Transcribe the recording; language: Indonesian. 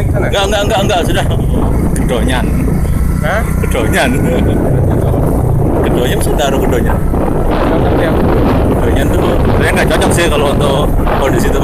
lagi sana? Enggak, enggak, enggak, enggak, sudah. Gedonyan. Hah? Gedonyan. Gedonyan sudah taruh gedonyan. Gedonyan tuh sebenarnya nggak cocok sih kalau untuk kondisi itu